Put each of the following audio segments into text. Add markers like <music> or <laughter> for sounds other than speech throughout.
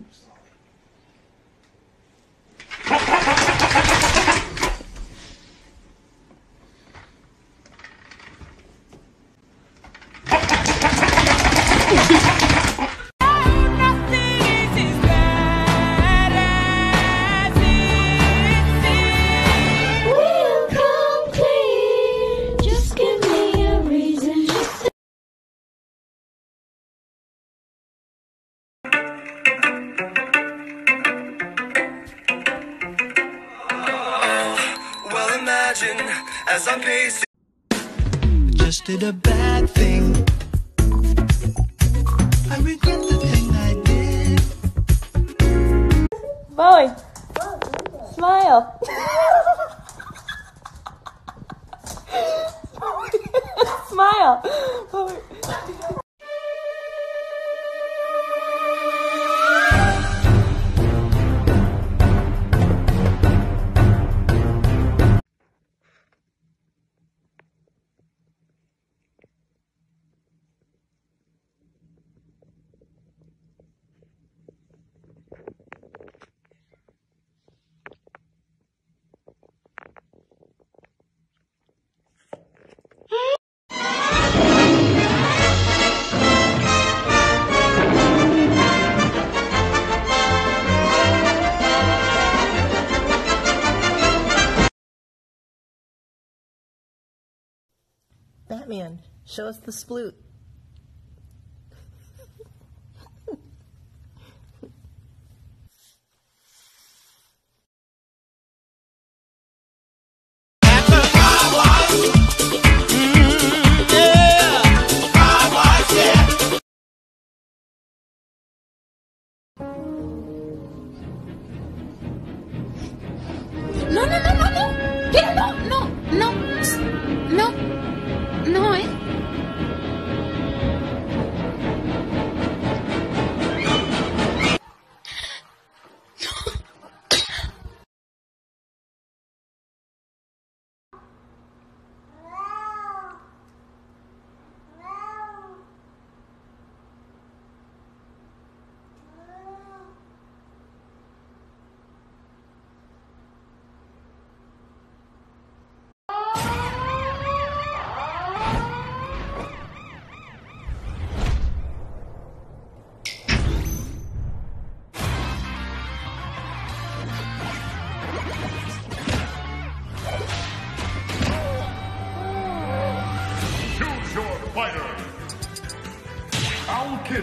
We'll did a bad thing. I regret the thing I did. Boy, smile. <laughs> smile. Batman, show us the sploot.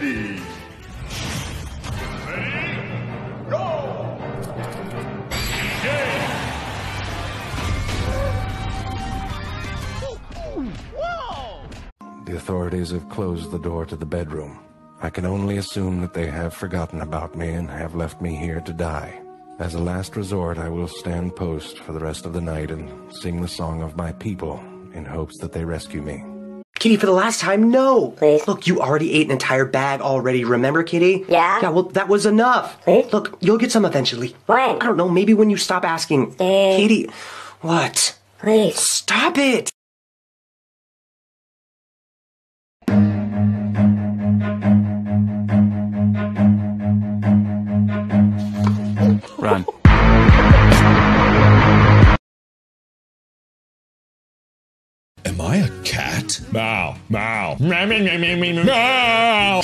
Ready? The authorities have closed the door to the bedroom. I can only assume that they have forgotten about me and have left me here to die. As a last resort, I will stand post for the rest of the night and sing the song of my people in hopes that they rescue me. Kitty, for the last time, no. Please. Look, you already ate an entire bag already. Remember, Kitty? Yeah? Yeah. Well, that was enough. Please? Look, you'll get some eventually. When? I don't know. Maybe when you stop asking. Steve. Kitty. What? Please. Stop it. Meow, meow. Meow,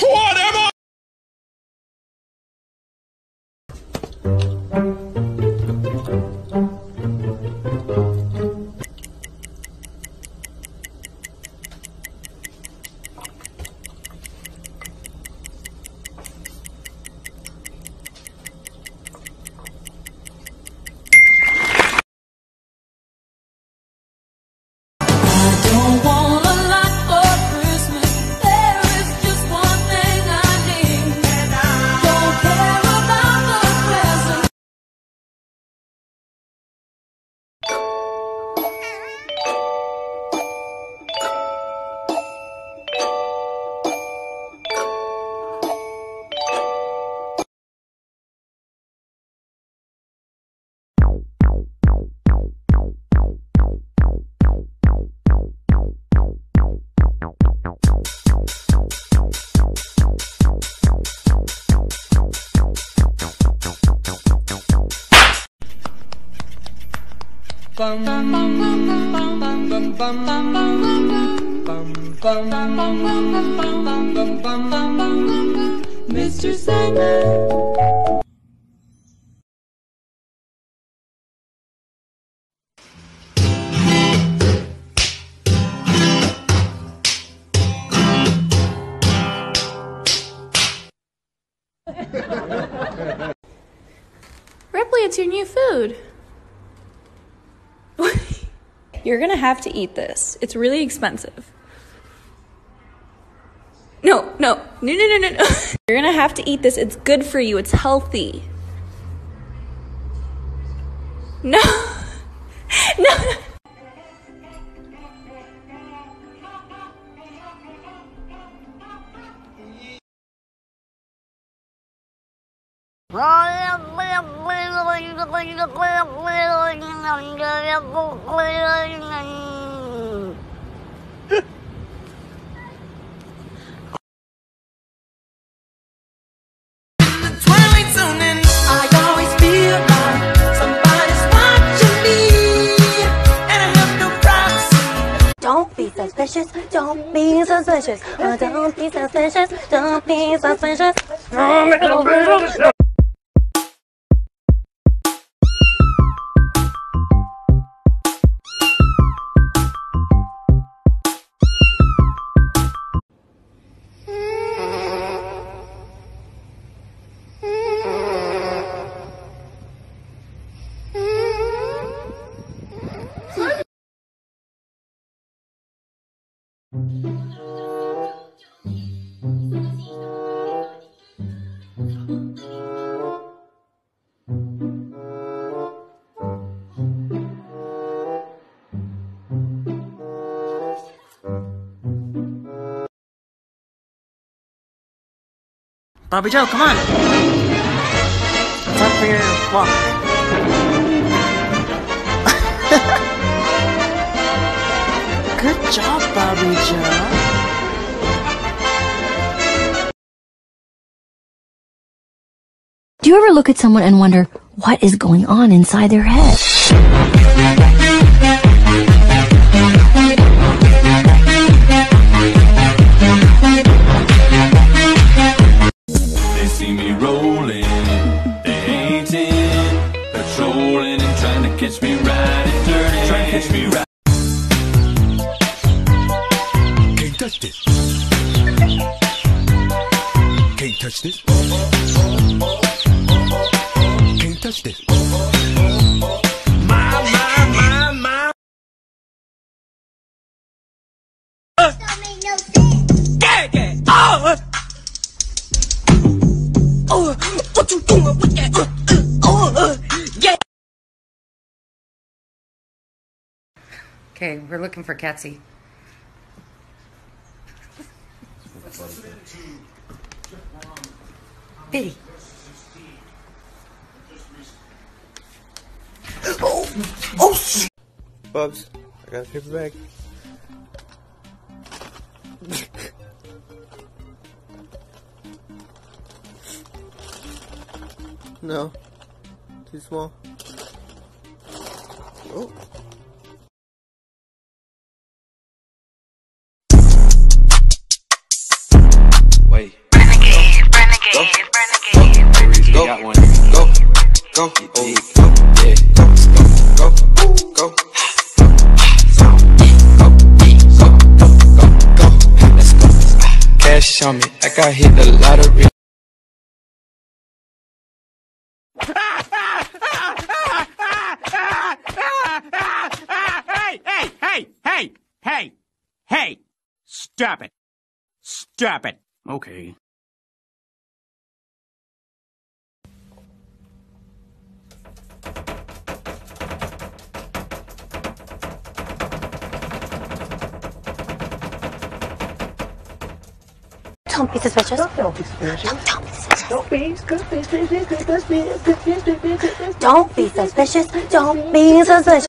Mr. Sandman. Ripley, it's your new food. You're gonna have to eat this. It's really expensive. No, no, no, no, no, no, no. <laughs> You're gonna have to eat this. It's good for you. It's healthy. No. <laughs> No. Don't be suspicious. Don't be suspicious. Uh, don't be suspicious. Don't be suspicious. Bobby Joe, come on. It's for your walk. <laughs> Good job, Bobby Joe. Do you ever look at someone and wonder what is going on inside their head? Catch me riding dirty. Trying to catch me riding. Can't touch this. Can't touch this. Can't touch this. My, my, my, my. Oh! Oh, what you doing with that? Uh, Okay, we're looking for Ketsy. Biddy. Oh, oh, sh- Bubs, I got a paper bag. <laughs> no, too small. Oh. Go. Go. Got one. Go. Go. Oh, go. Yeah. Go. Go. Go. Cash on me, like I hit the lottery. hey, hey, hey, hey, hey, hey! Stop it! Stop it! Okay. Don't be suspicious. Don't be suspicious. Don't be suspicious. Don't be suspicious. Don't be suspicious. Don't be suspicious.